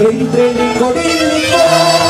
entre licor y licor